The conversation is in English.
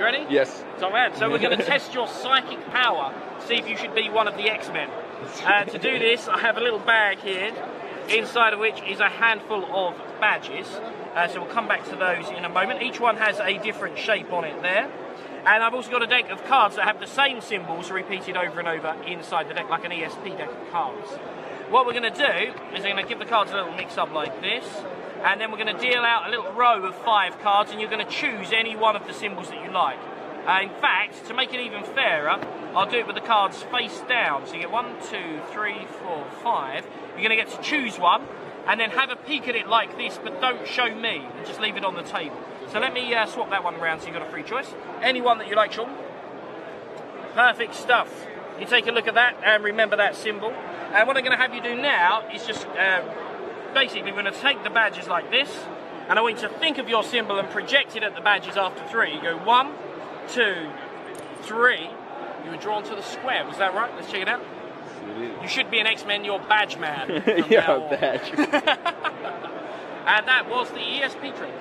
You ready? Yes. So we're going to test your psychic power, see if you should be one of the X-Men. Uh, to do this, I have a little bag here, inside of which is a handful of badges. Uh, so we'll come back to those in a moment. Each one has a different shape on it there. And I've also got a deck of cards that have the same symbols repeated over and over inside the deck, like an ESP deck of cards. What we're going to do is I'm going to give the cards a little mix up like this, and then we're going to deal out a little row of five cards, and you're going to choose any one of the symbols that you like. Uh, in fact, to make it even fairer, I'll do it with the cards face down. So you get one, two, three, four, five. You're going to get to choose one, and then have a peek at it like this, but don't show me, and just leave it on the table. So let me uh, swap that one around so you've got a free choice. Any one that you like, Sean. Perfect stuff. You take a look at that and remember that symbol. And what I'm going to have you do now is just uh, basically we're going to take the badges like this, and I want you to think of your symbol and project it at the badges after three. You go one, two, three. You were drawn to the square. Was that right? Let's check it out. You should be an X-Men. You're badge man. yeah, badge. And that was the ESP trick.